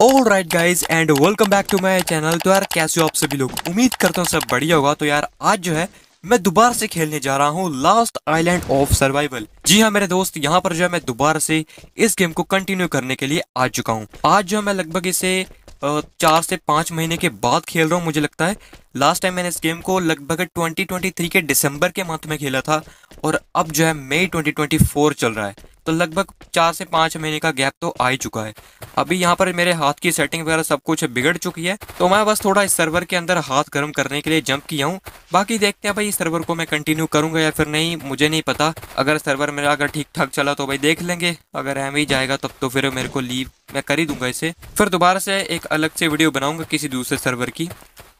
All right guys and welcome back to my channel तो यार, कैसे हो आप सभी लोग? उम्मीद करता हूँ सब बढ़िया होगा। तो यार, आज जो है, मैं दोबारा से खेलने जा रहा हूँ लास्ट आइलैंड ऑफ़ सर्वाइवल जी हाँ मेरे दोस्त, यहाँ पर जो है, मैं दोबारा से इस गेम को कंटिन्यू करने के लिए आ चुका हूँ। आज जो है, मैं लगभग इसे चार से पाँच महीने के बाद खेल रहा हूँ, मुझे लगता है। लास्ट टाइम मैंने इस गेम को लगभग 2023 के दिसंबर के मंथ में खेला था। और अब जो है मई 2024 चल रहा है। तो लगभग चार से पाँच महीने का गैप तो आ ही चुका है। अभी यहाँ पर मेरे हाथ की सेटिंग वगैरह सब कुछ बिगड़ चुकी है तो मैं बस थोड़ा इस सर्वर के अंदर हाथ गर्म करने के लिए जंप किया हूँ। बाकी देखते हैं भाई इस सर्वर को मैं कंटिन्यू करूँगा या फिर नहीं, मुझे नहीं पता। अगर सर्वर मेरा अगर ठीक ठाक चला तो भाई देख लेंगे। अगर एम ही जाएगा तब तो फिर मेरे को लीव मैं कर ही दूँगा इसे। फिर दोबारा से एक अलग से वीडियो बनाऊँगा किसी दूसरे सर्वर की।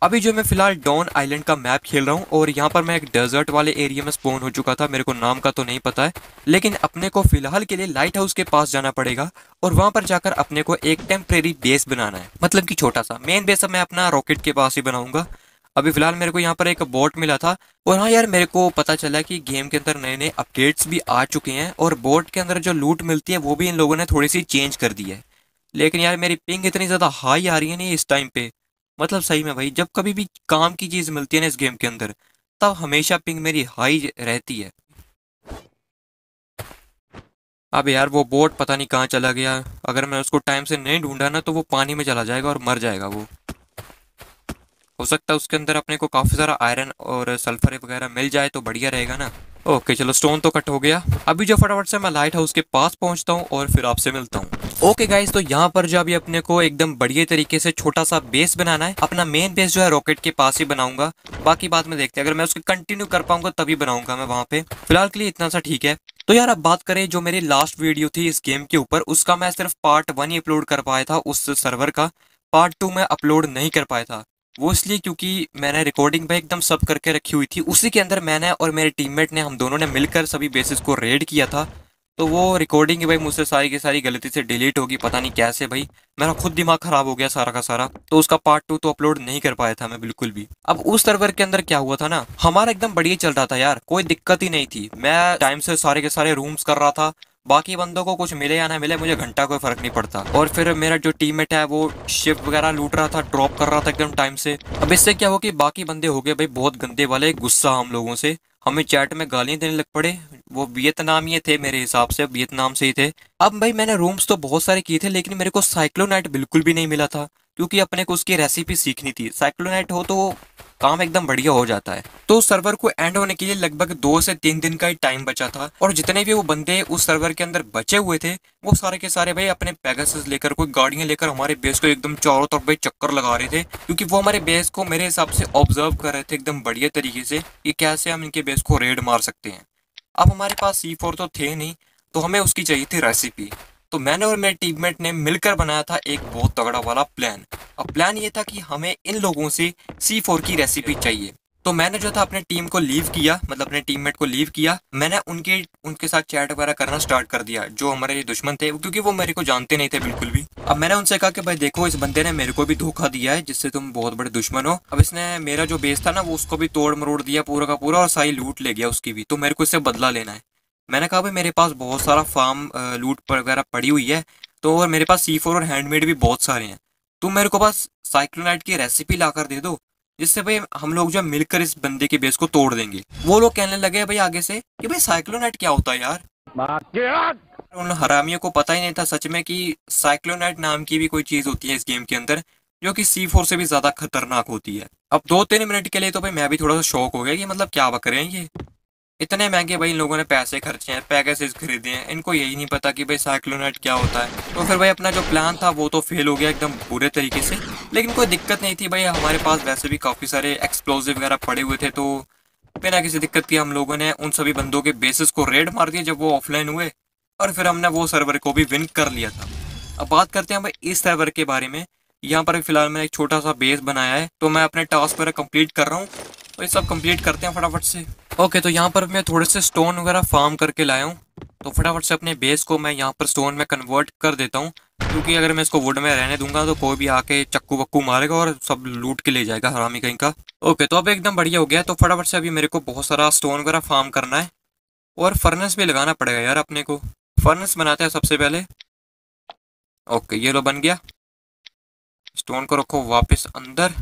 अभी जो मैं फ़िलहाल डॉन आइलैंड का मैप खेल रहा हूँ और यहाँ पर मैं एक डेजर्ट वाले एरिया में स्पोन हो चुका था, मेरे को नाम का तो नहीं पता है, लेकिन अपने को फ़िलहाल के लिए लाइट हाउस के पास जाना पड़ेगा और वहाँ पर जाकर अपने को एक टेम्परेरी बेस बनाना है मतलब कि छोटा सा, मेन बेस अब मैं अपना रॉकेट के पास ही बनाऊँगा। अभी फ़िलहाल मेरे को यहाँ पर एक बोट मिला था और हाँ यार, मेरे को पता चला कि गेम के अंदर नए नए अपडेट्स भी आ चुके हैं और बोट के अंदर जो लूट मिलती है, वो भी इन लोगों ने थोड़ी सी चेंज कर दी है। लेकिन यार, मेरी पिंग इतनी ज़्यादा हाई आ रही है नहीं इस टाइम पे मतलब सही में भाई, जब कभी भी काम की चीज़ मिलती है ना इस गेम के अंदर, तब हमेशा पिंग मेरी हाई रहती है। अब यार वो बोट पता नहीं कहाँ चला गया। अगर मैं उसको टाइम से नहीं ढूंढा ना तो वो पानी में चला जाएगा और मर जाएगा वो। हो सकता है उसके अंदर अपने को काफ़ी सारा आयरन और सल्फ़र वगैरह मिल जाए तो बढ़िया रहेगा ना। ओके, चलो स्टोन तो कट हो गया। अभी जो फटाफट से मैं लाइट हाउस के पास पहुँचता हूँ और फिर आपसे मिलता हूँ। ओके गाइज़ तो यहाँ पर जो अभी अपने को एकदम बढ़िया तरीके से छोटा सा बेस बनाना है। अपना मेन बेस जो है रॉकेट के पास ही बनाऊँगा। बाकी बात में देखते हैं। अगर मैं उसको कंटिन्यू कर पाऊँगा, तभी बनाऊँगा मैं वहाँ पे। फ़िलहाल के लिए इतना सा ठीक है। तो यार, अब बात करें जो मेरी लास्ट वीडियो थी इस गेम के ऊपर, उसका मैं सिर्फ़ पार्ट वन ही अपलोड कर पाया था उस सर्वर का। पार्ट टू में अपलोड नहीं कर पाया था। वो इसलिए क्योंकि मैंने रिकॉर्डिंग पे एकदम सब करके रखी हुई थी। उसी के अंदर मैंने और मेरे टीममेट ने, हम दोनों ने मिलकर सभी बेसिस को रेड किया था। तो वो रिकॉर्डिंग भाई मुझसे सारी की सारी गलती से डिलीट होगी, पता नहीं कैसे भाई। मेरा खुद दिमाग खराब हो गया सारा का सारा तो उसका पार्ट टू तो अपलोड नहीं कर पाया था मैं बिल्कुल भी। अब उस सर्वर के अंदर क्या हुआ था ना, हमारा एकदम बढ़िया चल रहा था यार, कोई दिक्कत ही नहीं थी। मैं टाइम से सारे के सारे रूम्स कर रहा था, बाकी बंदों को कुछ मिले या ना मिले, मुझे घंटा कोई फ़र्क नहीं पड़ता। और फिर मेरा जो टीममेट है, वो शिफ्ट वगैरह लूट रहा था ड्रॉप कर रहा था एकदम टाइम से। अब इससे क्या हो कि बाकी बंदे हो गए भाई, बहुत गंदे वाले, गुस्सा हम लोगों से। हमें चैट में गालियाँ देने लग पड़े। वो वियतनामी थे मेरे हिसाब से, वियतनाम से ही थे। अब भाई मैंने रूम्स तो बहुत सारे किए थे, लेकिन मेरे को साइक्लोनाइट बिल्कुल भी नहीं मिला था, क्योंकि अपने को उसकी रेसिपी सीखनी थी। साइक्लोनाइट हो तो काम एकदम बढ़िया हो जाता है। तो सर्वर को एंड होने के लिए लगभग दो से तीन दिन का ही टाइम बचा था। और जितने भी वो बंदे उस सर्वर के अंदर बचे हुए थे, वो सारे के सारे भाई अपने पैगस लेकर, कोई गाड़ियाँ लेकर हमारे बेस को एकदम चारों तरफ़ भाई चक्कर लगा रहे थे। क्योंकि वो हमारे बेस को मेरे हिसाब से ऑब्ज़र्व कर रहे थे एकदम बढ़िया तरीके से कि कैसे हम इनके बेस को रेड मार सकते हैं। अब हमारे पास सी फोर तो थे नहीं तो हमें उसकी चाहिए थी रेसिपी तो मैंने और मेरे टीममेट ने मिलकर बनाया था एक बहुत तगड़ा वाला प्लान अब प्लान ये था कि हमें इन लोगों से सी फोर की रेसिपी चाहिए। तो मैंने जो था अपने टीम को लीव किया मतलब अपने टीममेट को लीव किया। मैंने उनके उनके साथ चैट वगैरह करना स्टार्ट कर दिया, जो हमारे दुश्मन थे, क्योंकि वो मेरे को जानते नहीं थे बिल्कुल भी। अब मैंने उनसे कहा कि, भाई देखो, इस बंदे ने मेरे को भी धोखा दिया है, जिससे तुम बहुत बड़े दुश्मन हो। अब इसने मेरा जो बेस था ना, वो उसको भी तोड़ मरोड़ दिया पूरा का पूरा और सारी लूट ले गया उसकी भी। तो मेरे को इससे बदला लेना है। मैंने कहा, भाई, मेरे पास बहुत सारा फार्म लूट वगैरह पड़ी हुई है तो और मेरे पास सी फोर और हैंडमेड भी बहुत सारे हैं। तुम मेरे को बस साइक्लोनाइट की रेसिपी ला दे दो, जिससे, भाई, हम लोग जो मिलकर इस बंदे के बेस को तोड़ देंगे। वो लोग कहने लगे, भाई, आगे से, कि, भाई साइक्लोनाइट क्या होता है यार? उन हरामियों को पता ही नहीं था सच में कि साइक्लोनाइट नाम की भी कोई चीज़ होती है इस गेम के अंदर, जो कि सी फोर से भी ज़्यादा खतरनाक होती है। अब दो तीन मिनट के लिए तो भाई, मैं भी थोड़ा सा शौक हो गया कि मतलब क्या बक रहे हैं ये? इतने महँगे भाई इन लोगों ने पैसे खर्चे हैं पैकेजेस खरीदे हैं, इनको यही नहीं पता कि भाई साइक्लोनेट क्या होता है। तो फिर भाई अपना जो प्लान था, वो तो फेल हो गया एकदम बुरे तरीके से। लेकिन कोई दिक्कत नहीं थी भाई, हमारे पास वैसे भी काफ़ी सारे एक्सप्लोजिव वगैरह पड़े हुए थे तो बिना किसी दिक्कत की हम लोगों ने उन सभी बंदों के बेसिस को रेड मार दिया जब वो ऑफलाइन हुए, और फिर हमने वो सर्वर को भी विन कर लिया था। अब बात करते हैं भाई इस सर्वर के बारे में। यहाँ पर फ़िलहाल मैंने एक छोटा सा बेस बनाया है तो मैं अपने टास्क वगैरह कंप्लीट कर रहा हूँ। तो ये सब कंप्लीट करते हैं फटाफट से। ओके तो यहाँ पर मैं थोड़े से स्टोन वगैरह फार्म करके लाया हूँ। तो फटाफट से अपने बेस को मैं यहाँ पर स्टोन में कन्वर्ट कर देता हूँ। क्योंकि अगर मैं इसको वुड में रहने दूँगा तो कोई भी आके चक्कू वक्कू मारेगा और सब लूट के ले जाएगा हरामी कहीं का। ओके तो अब एकदम बढ़िया हो गया तो फटाफट से अभी मेरे को बहुत सारा स्टोन वगैरह फार्म करना है। और फर्नेस भी लगाना पड़ेगा यार अपने को। फर्नेस बनाते हैं सबसे पहले। ओके ये लो बन गया। स्टोन को रखो वापस अंदर।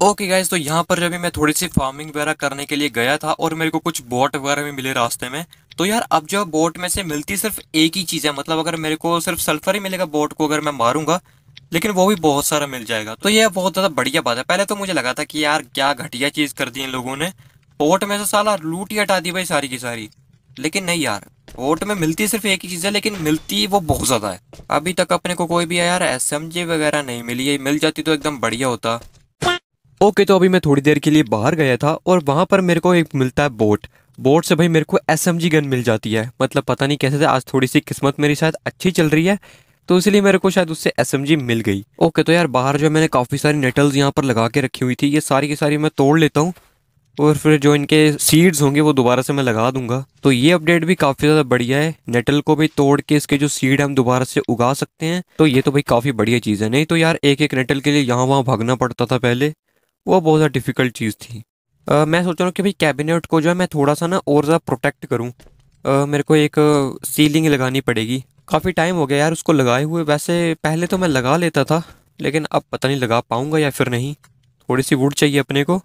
ओके okay गाइज़ तो यहाँ पर जब मैं थोड़ी सी फ़ार्मिंग वगैरह करने के लिए गया था और मेरे को कुछ बोट वगैरह भी मिले रास्ते में तो यार अब जो बोट में से मिलती सिर्फ़ एक ही चीज़ है। मतलब अगर मेरे को सिर्फ़ सल्फ़र ही मिलेगा बोट को अगर मैं मारूँगा, लेकिन वो भी बहुत सारा मिल जाएगा। तो यह बहुत ज़्यादा बढ़िया बात है। पहले तो मुझे लगा था कि यार क्या घटिया चीज़ कर दी इन लोगों ने। बोट में से साला लूट ही हटा दी भाई सारी की सारी। लेकिन नहीं यार बोट में मिलती सिर्फ़ एक ही चीज़ है, लेकिन मिलती वो बहुत ज़्यादा है। अभी तक अपने को कोई भी यार एस वगैरह नहीं मिली है। मिल जाती तो एकदम बढ़िया होता। ओके तो अभी मैं थोड़ी देर के लिए बाहर गया था और वहाँ पर मेरे को एक मिलता है बोट। बोट से भाई मेरे को एसएमजी गन मिल जाती है। मतलब पता नहीं कैसे थे आज थोड़ी सी किस्मत मेरी शायद अच्छी चल रही है तो इसलिए मेरे को शायद उससे एसएमजी मिल गई। ओके तो यार बाहर जो मैंने काफ़ी सारी नेटल्स यहाँ पर लगा के रखी हुई थी, ये सारी की सारी मैं तोड़ लेता हूँ और फिर जो इनके सीड्स होंगे वो दोबारा से मैं लगा दूँगा। तो ये अपडेट भी काफ़ी ज़्यादा बढ़िया है। नेटल को भी तोड़ के इसके जो सीड हम दोबारा से उगा सकते हैं तो ये तो भाई काफ़ी बढ़िया चीज़ है। नहीं तो यार एक एक नेटल के लिए यहाँ वहाँ भागना पड़ता था पहले। वो बहुत ज़्यादा डिफ़िकल्ट चीज़ थी। आ, मैं सोच रहा हूँ कि भाई कैबिनेट को जो है मैं थोड़ा सा ना और ज़्यादा प्रोटेक्ट करूँ। मेरे को एक सीलिंग लगानी पड़ेगी। काफ़ी टाइम हो गया यार उसको लगाए हुए। वैसे पहले तो मैं लगा लेता था लेकिन अब पता नहीं लगा पाऊँगा या फिर नहीं। थोड़ी सी वुड चाहिए अपने को।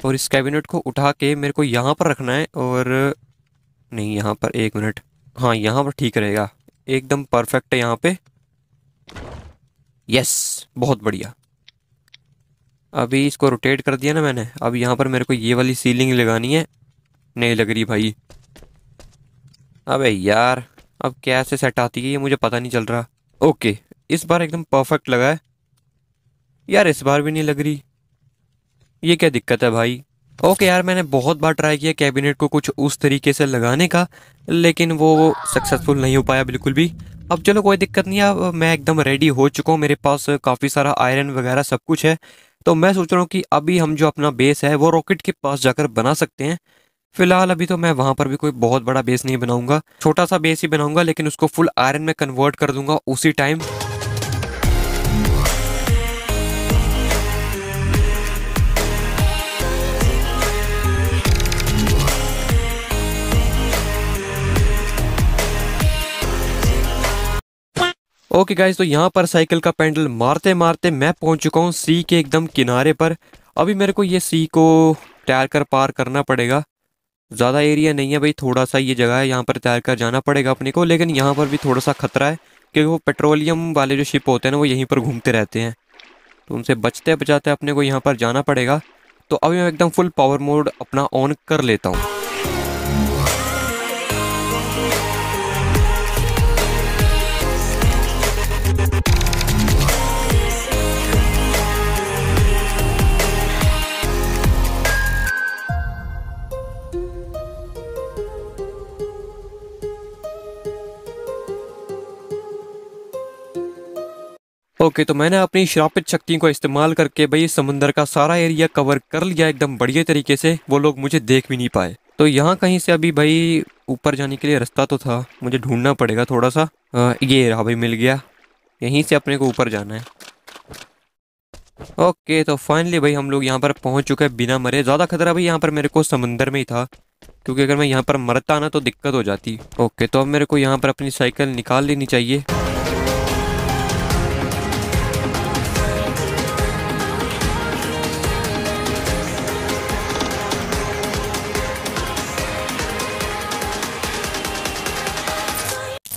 और इस कैबिनेट को उठा के मेरे को यहाँ पर रखना है और नहीं यहाँ पर एक मिनट हाँ यहाँ पर ठीक रहेगा। एकदम परफेक्ट है यहाँ पे। यस बहुत बढ़िया। अभी इसको रोटेट कर दिया ना मैंने, अब यहाँ पर मेरे को ये वाली सीलिंग लगानी है। नहीं लग रही भाई। अबे यार, अब कैसे सेट आती है ये मुझे पता नहीं चल रहा। ओके, इस बार एकदम परफेक्ट लगा है। यार इस बार भी नहीं लग रही। ये क्या दिक्कत है भाई। ओके यार, मैंने बहुत बार ट्राई किया कैबिनेट को कुछ उस तरीके से लगाने का, लेकिन वो सक्सेसफुल नहीं हो पाया बिल्कुल भी। अब चलो कोई दिक्कत नहीं है मैं एकदम रेडी हो चुका हूँ। मेरे पास काफ़ी सारा आयरन वगैरह सब कुछ है। तो मैं सोच रहा हूँ कि अभी हम जो अपना बेस है, वो रॉकेट के पास जाकर बना सकते हैं। फ़िलहाल अभी तो मैं वहाँ पर भी कोई बहुत बड़ा बेस नहीं बनाऊँगा। छोटा सा बेस ही बनाऊँगा, लेकिन उसको फुल आयरन में कन्वर्ट कर दूँगा उसी टाइम ओके गाइज़ तो यहाँ पर साइकिल का पेंडल मारते मारते मैं पहुँच चुका हूँ सी के एकदम किनारे पर। अभी मेरे को ये सी को तैयार कर पार करना पड़ेगा। ज़्यादा एरिया नहीं है भाई थोड़ा सा ये जगह है, यहाँ पर तैर कर जाना पड़ेगा अपने को, लेकिन यहाँ पर भी थोड़ा सा खतरा है, क्योंकि वो पेट्रोलियम वाले जो शिप होते हैं ना, वो यहीं पर घूमते रहते हैं। तो उनसे बचते बचाते अपने को यहाँ पर जाना पड़ेगा। तो अभी मैं एकदम फुल पावर मोड अपना ऑन कर लेता हूँ। ओके तो मैंने अपनी श्रापित शक्ति को इस्तेमाल करके भाई समुंदर का सारा एरिया कवर कर लिया एकदम बढ़िया तरीके से। वो लोग मुझे देख भी नहीं पाए। तो यहाँ कहीं से अभी भाई ऊपर जाने के लिए रास्ता तो था। मुझे ढूंढना पड़ेगा थोड़ा सा आ, ये रहा भाई मिल गया। यहीं से अपने को ऊपर जाना है। ओके तो फाइनली भाई हम लोग यहाँ पर पहुँच चुके हैं बिना मरे। ज़्यादा खतरा भाई यहाँ पर मेरे को समंदर में ही था। क्योंकि अगर मैं यहाँ पर मरता ना तो दिक्कत हो जाती। ओके तो अब मेरे को यहाँ पर अपनी साइकिल निकाल लेनी चाहिए।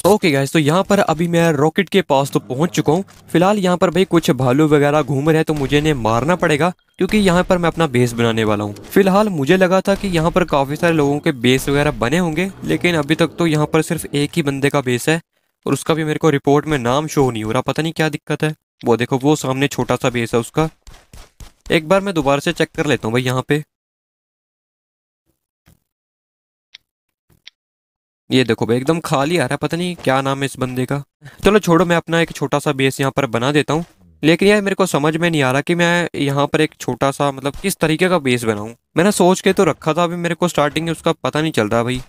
ओके गाइस तो यहाँ पर अभी मैं रॉकेट के पास तो पहुँच चुका हूँ। फ़िलहाल यहाँ पर भाई कुछ भालू वगैरह घूम रहे हैं तो मुझे इन्हें मारना पड़ेगा, क्योंकि यहाँ पर मैं अपना बेस बनाने वाला हूँ। फ़िलहाल मुझे लगा था कि यहाँ पर काफ़ी सारे लोगों के बेस वगैरह बने होंगे, लेकिन अभी तक तो यहाँ पर सिर्फ़ एक ही बंदे का बेस है, और उसका भी मेरे को रिपोर्ट में नाम शो नहीं हो रहा। पता नहीं क्या दिक्कत है। वो देखो, वो सामने छोटा सा बेस है उसका। एक बार मैं दोबारा से चेक कर लेता हूँ भाई यहाँ पे। ये देखो भाई, एकदम खाली आ रहा है, पता नहीं क्या नाम है इस बंदे का। चलो छोड़ो, मैं अपना एक छोटा सा बेस यहाँ पर बना देता हूँ। लेकिन यार मेरे को समझ में नहीं आ रहा कि मैं यहाँ पर एक छोटा सा मतलब किस तरीके का बेस बनाऊँ। मैंने सोच के तो रखा था, अभी मेरे को स्टार्टिंग उसका पता नहीं चल रहा भाई।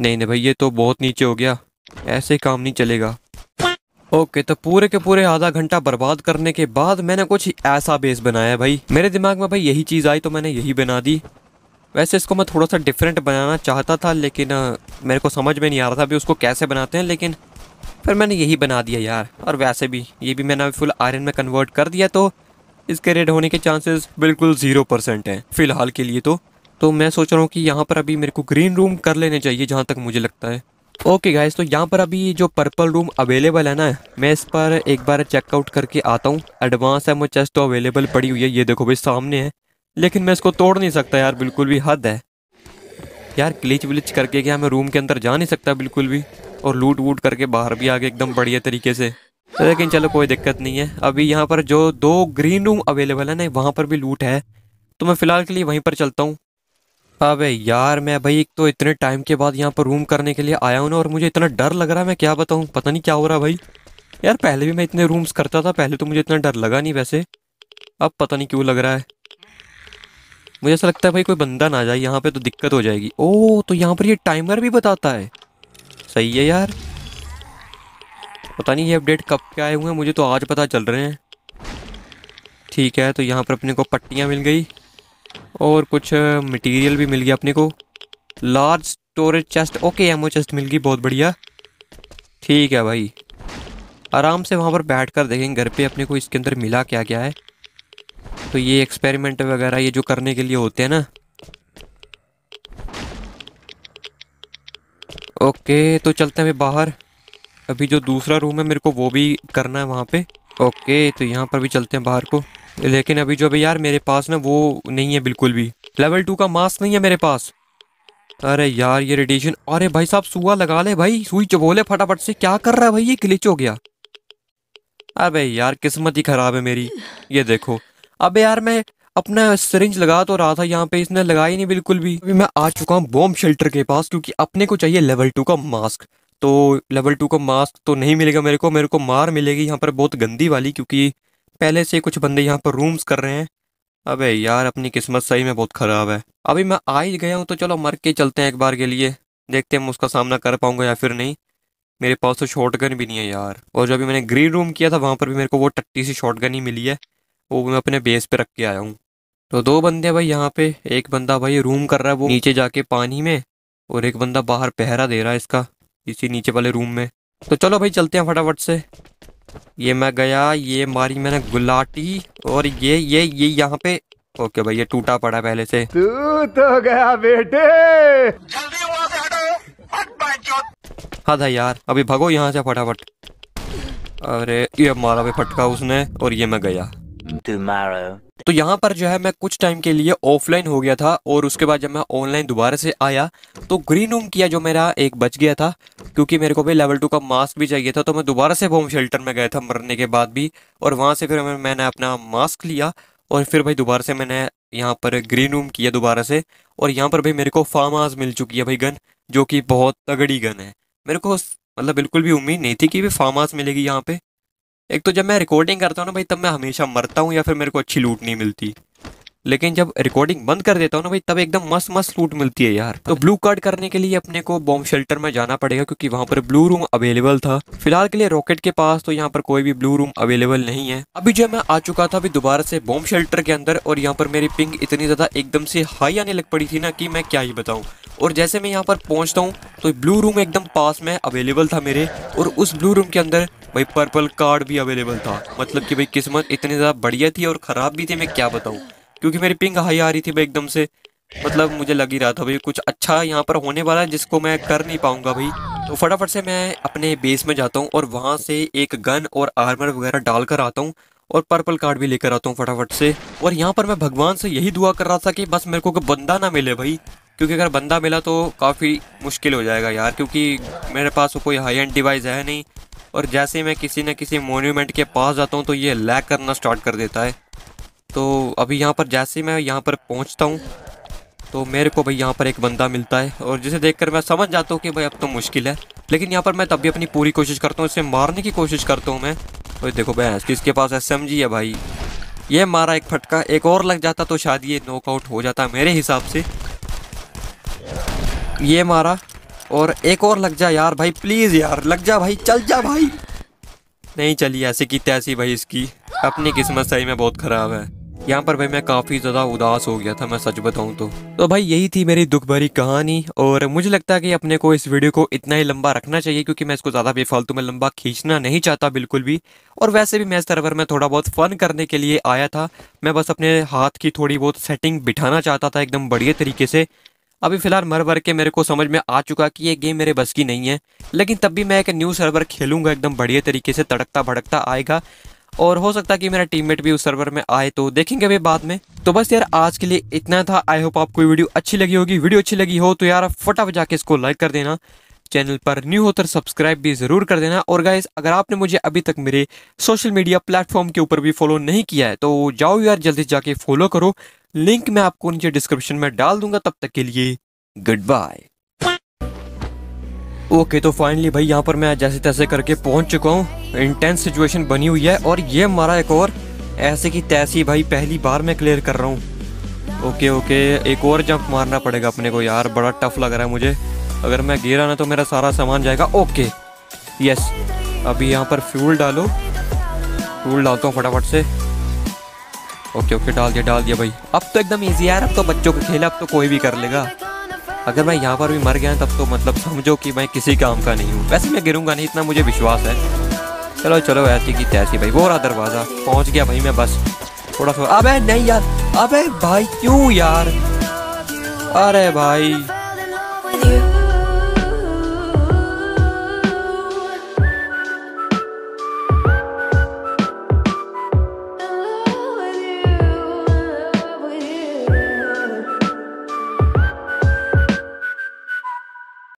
नहीं नहीं भाई, ये तो बहुत नीचे हो गया। ऐसे काम नहीं चलेगा। ओके तो पूरे के पूरे आधा घंटा बर्बाद करने के बाद मैंने कुछ ऐसा बेस बनाया भाई। मेरे दिमाग में भाई यही चीज़ आई तो मैंने यही बना दी। वैसे इसको मैं थोड़ा सा डिफरेंट बनाना चाहता था, लेकिन मेरे को समझ में नहीं आ रहा था अभी उसको कैसे बनाते हैं, लेकिन फिर मैंने यही बना दिया यार। और वैसे भी, ये भी मैंने फुल आयरन में कन्वर्ट कर दिया तो इसके रेड होने के चांसेस बिल्कुल ज़ीरो परसेंट हैं, फ़िलहाल के लिए तो। तो मैं सोच रहा हूँ कि यहाँ पर अभी मेरे को ग्रीन रूम कर लेने चाहिए, जहाँ तक मुझे लगता है। ओके गाइस तो यहाँ पर अभी जो पर्पल रूम अवेलेबल है ना, मैं इस पर एक बार चेकआउट करके आता हूँ। एडवांस है, मुझे चेस्ट तो अवेलेबल पड़ी हुई है, ये देखो भाई सामने है। लेकिन मैं इसको तोड़ नहीं सकता यार, बिल्कुल भी हद है। यार क्लिच विलिच करके क्या मैं रूम के अंदर जा नहीं सकता, बिल्कुल भी? और लूट वूट करके बाहर भी आ एकदम बढ़िया तरीके से। लेकिन चलो, कोई दिक्कत नहीं है। अभी यहाँ पर जो दो ग्रीन रूम अवेलेबल है ना, वहाँ पर भी लूट है। तो मैं फ़िलहाल के लिए वहीं पर चलता हूँ। अबे यार, मैं भाई एक तो इतने टाइम के बाद यहाँ पर रूम करने के लिए आया हूँ ना, और मुझे इतना डर लग रहा है, मैं क्या बताऊँ? पता नहीं क्या हो रहा भाई। यार, पहले भी मैं इतने रूम्स करता था, पहले तो मुझे इतना डर लगा नहीं वैसे। अब पता नहीं क्यों लग रहा है। मुझे ऐसा लगता है भाई कोई बंदा ना जाए, यहाँ पे तो दिक्कत हो जाएगी। ओ तो यहाँ पर ये टाइमर भी बताता है। सही है यार। पता नहीं ये अपडेट कब के आए हुए हैं, मुझे तो आज पता चल रहे हैं। ठीक है तो यहाँ पर अपने को पट्टियाँ मिल गई। और कुछ मटेरियल भी मिल गया अपने को। Large storage chest okay ammo chest मिल गई, बहुत बढ़िया। ठीक है भाई। आराम से वहाँ पर बैठ कर देखेंगे, घर पे अपने को इसके अंदर मिला क्या क्या है। तो ये एक्सपेरिमेंट वगैरह, ये जो करने के लिए होते हैं ना। ओके तो चलते हैं बाहर। अभी जो दूसरा रूम है, मेरे को वो भी करना है वहाँ पे। ओके तो यहाँ पर भी चलते हैं बाहर को। लेकिन अभी जो अभी यार मेरे पास ना वो नहीं है बिल्कुल भी। लेवल टू का मास्क नहीं है मेरे पास। अरे यार, ये रेडिएशन अरे भाई साहब, सुआ लगा ले भाई। सुई चबोले फटाफट से, क्या कर रहा है भाई? ये क्लिच हो गया। अबे यार, किस्मत ही खराब है मेरी। ये देखो अबे यार मैं अपना सरिंज लगा तो रहा था यहाँ पे, इसने लगाई नहीं बिल्कुल भी। अभी मैं आ चुका हूँ बॉम्ब शेल्टर के पास, क्योंकि अपने को चाहिए लेवल टू का मास्क तो लेवल टू का मास्क तो नहीं मिलेगा मेरे को मेरे को मार मिलेगी यहाँ पर बहुत गंदी वाली, क्योंकि पहले से कुछ बंदे यहाँ पर रूम्स कर रहे हैं। अबे यार, अपनी किस्मत सही में बहुत ख़राब है। अभी मैं आ ही गया हूँ तो चलो मर के चलते हैं एक बार के लिए। देखते हैं मैं उसका सामना कर पाऊँगा या फिर नहीं। मेरे पास तो शॉर्ट गन भी नहीं है यार। और जो अभी मैंने ग्रीन रूम किया था, वहाँ पर भी मेरे को वो टट्टी सी शॉर्ट गन ही मिली है। वो मैं अपने बेस पे रख के आया हूँ। तो दो बंदे भाई यहाँ पे। एक बंदा भाई रूम कर रहा है वो नीचे जाके पानी में और एक बंदा बाहर पहरा दे रहा है इसका इसी नीचे वाले रूम में। तो चलो भाई चलते हैं फटाफट से। ये मैं गया ये मारी मैंने गुलाटी और ये ये ये यहाँ पे। ओके भाई ये टूटा पड़ा पहले से। तू तो गया बेटे। हाँ था यार अभी भगो यहाँ से फटाफट। अरे ये मारा भाई फटका उसने और ये मैं गया. तो यहाँ पर जो है मैं कुछ टाइम के लिए ऑफलाइन हो गया था और उसके बाद जब मैं ऑनलाइन दोबारा से आया तो ग्रीन रूम किया जो मेरा एक बच गया था, क्योंकि मेरे को भी लेवल टू का मास्क भी चाहिए था तो मैं दोबारा से होम शेल्टर में गया था मरने के बाद भी और वहाँ से फिर मैंने अपना मास्क लिया और फिर भाई दोबारा से मैंने यहाँ पर ग्रीन रूम किया दोबारा से और यहाँ पर भाई मेरे को फार्म हाउस मिल चुकी है भाई गन, जो कि बहुत तगड़ी गन है। मेरे को मतलब बिल्कुल भी उम्मीद नहीं थी कि भी फार्म हाउस मिलेगी यहाँ पे। एक तो जब मैं रिकॉर्डिंग करता हूँ ना भाई, तब मैं हमेशा मरता हूँ या फिर मेरे को अच्छी लूट नहीं मिलती। लेकिन जब रिकॉर्डिंग बंद कर देता हूँ ना भाई, तब एकदम मस्त मस्त लूट मिलती है यार। तो ब्लू कार्ड करने के लिए अपने को बॉम्ब शेल्टर में जाना पड़ेगा, क्योंकि वहाँ पर ब्लू रूम अवेलेबल था। फ़िलहाल के लिए रॉकेट के पास तो यहाँ पर कोई भी ब्लू रूम अवेलेबल नहीं है। अभी जो मैं आ चुका था, अभी दोबारा से बॉम्ब शेल्टर के अंदर, और यहाँ पर मेरी पिंग इतनी ज़्यादा एकदम से हाई आने लग पड़ी थी ना कि मैं क्या ही बताऊँ। और जैसे मैं यहाँ पर पहुँचता हूँ तो ब्लू रूम एकदम पास में अवेलेबल था मेरे और उस ब्लू रूम के अंदर भाई पर्पल कार्ड भी अवेलेबल था। मतलब कि भाई किस्मत इतनी ज़्यादा बढ़िया थी और ख़राब भी थी, मैं क्या बताऊँ? क्योंकि मेरी पिंग हाई आ रही थी भाई एकदम से। मतलब मुझे लग ही रहा था भाई कुछ अच्छा यहाँ पर होने वाला है जिसको मैं कर नहीं पाऊँगा भाई। तो फटाफट से मैं अपने बेस में जाता हूँ और वहाँ से एक गन और आर्मर वगैरह डाल कर आता हूँ और पर्पल कार्ड भी लेकर आता हूँ फटाफट से। और यहाँ पर मैं भगवान से यही दुआ कर रहा था कि बस मेरे को बंदा ना मिले भाई। क्योंकि अगर बंदा मिला तो काफ़ी मुश्किल हो जाएगा यार, क्योंकि मेरे पास कोई हाई एंड डिवाइस है नहीं। और जैसे ही मैं किसी न किसी मोन्यूमेंट के पास जाता हूँ तो ये लैग करना स्टार्ट कर देता है। तो अभी यहाँ पर जैसे ही मैं यहाँ पर पहुँचता हूँ तो मेरे को भाई यहाँ पर एक बंदा मिलता है। और जिसे देखकर मैं समझ जाता हूँ कि भाई अब तो मुश्किल है। लेकिन यहाँ पर मैं तब भी अपनी पूरी कोशिश करता हूँ इसे मारने की कोशिश करता हूँ मैं। और देखो भैंस, किसके पास एसएमजी है भाई? ये मारा एक फटका, एक और लग जाता तो शायद ये नॉकआउट हो जाता मेरे हिसाब से। ये मारा और एक और लग जा यार भाई प्लीज़ यार, लग जा भाई, चल जा भाई। नहीं चली ऐसे की तैसी भाई इसकी। अपनी किस्मत सही में बहुत खराब है। यहाँ पर भाई मैं काफ़ी ज़्यादा उदास हो गया था, मैं सच बताऊँ तो। तो भाई यही थी मेरी दुख भरी कहानी और मुझे लगता है कि अपने को इस वीडियो को इतना ही लंबा रखना चाहिए क्योंकि मैं इसको ज़्यादा बेफालतू में लंबा खींचना नहीं चाहता बिल्कुल भी। और वैसे भी मैं इस सर्वर में थोड़ा बहुत फ़न करने के लिए आया था। मैं बस अपने हाथ की थोड़ी बहुत सेटिंग बिठाना चाहता था एकदम बढ़िया तरीके से। अभी फ़िलहाल मर भर के मेरे को समझ में आ चुका कि ये गेम मेरे बस की नहीं है। लेकिन तब भी मैं एक न्यू सर्वर खेलूँगा, एकदम बढ़िया तरीके से तड़कता भड़कता आएगा। और हो सकता है कि मेरा टीममेट भी उस सर्वर में आए तो देखेंगे अभी बाद में। तो बस यार, आज के लिए इतना था। आई होप आपको वीडियो अच्छी लगी होगी। वीडियो अच्छी लगी हो तो यार फटाफट जाके इसको लाइक कर देना। चैनल पर न्यू हो तो सब्सक्राइब भी ज़रूर कर देना। और गाइस अगर आपने मुझे अभी तक मेरे सोशल मीडिया प्लेटफॉर्म के ऊपर भी फॉलो नहीं किया है तो जाओ यार, जल्दी जाके फॉलो करो। लिंक मैं आपको नीचे डिस्क्रिप्शन में डाल दूँगा, तब तक के लिए गुड बाय ओके तो फाइनली भाई, यहाँ पर मैं जैसे तैसे करके पहुँच चुका हूँ। इंटेंस सिचुएशन बनी हुई है, और ये मारा एक और ऐसे की तैसी भाई पहली बार मैं क्लियर कर रहा हूँ। ओके ओके एक और जंप मारना पड़ेगा अपने को यार, बड़ा टफ लग रहा है मुझे। अगर मैं गिरा ना तो मेरा सारा सामान जाएगा। ओके यस अभी यहाँ पर फ्यूल डालो। फ्यूल डालता हूँ फटाफट से। ओके ओके, डाल दिया डाल दिया भाई। अब तो एकदम ईजी यार, अब तो बच्चों को खेल, अब तो कोई भी कर लेगा। अगर मैं यहाँ पर भी मर गया, तब तो मतलब समझो कि मैं किसी काम का नहीं हूँ। वैसे मैं गिरूँगा नहीं, इतना मुझे विश्वास है। चलो चलो, ऐसी की तैसी भाई। वो रहा दरवाज़ा। पहुँच गया भाई मैं, बस। थोड़ा सा अबे, नहीं यार। अबे, भाई, क्यों यार? अरे भाई।